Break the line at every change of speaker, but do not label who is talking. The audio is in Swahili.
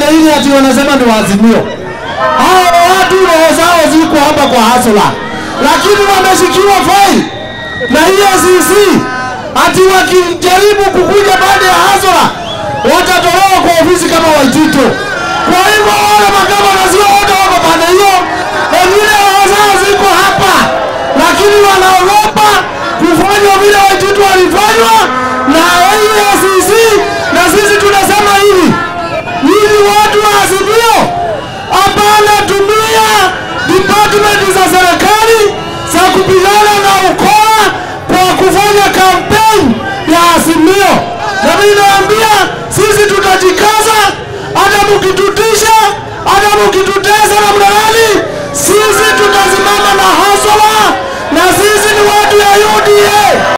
pande ile ati wanasema ni waazimio. Hao watu roho zao ziko hapa kwa hasla, lakini wameshikiwa fai na EACC ati wakijaribu kukuja baada ya hasla watatolewa kwa ofisi kama Waitito. Kwa hivyo wale makama nazio wote wako pande hiyo, wengine roho zao ziko hapa, lakini wanaogopa statement za serikali za kupigana na ukoa kwa kufanya kampeni ya Azimio, na mimi naambia sisi tutajikaza, hata mkitutisha, hata mkituteza namna gani